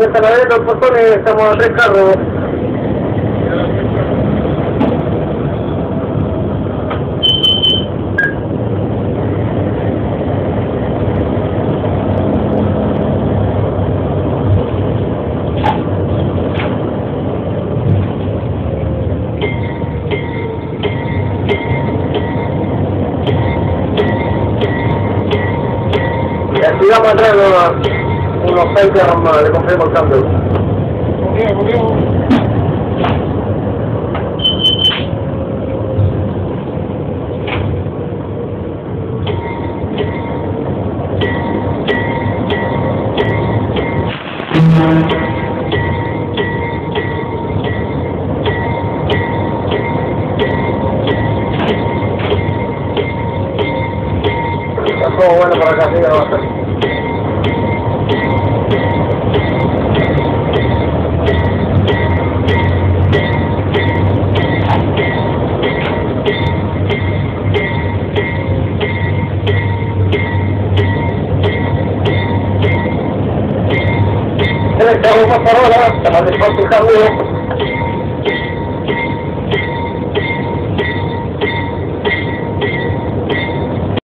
aquí en Talavera, los portones, eh, estamos a tres carros. Y así vamos atrás, ¿no? 1.6 de Ramada, le confirmo el cambio. Confío, confío. Todo bueno para acá, sí, Echamos más parola, se la dejó su cambio.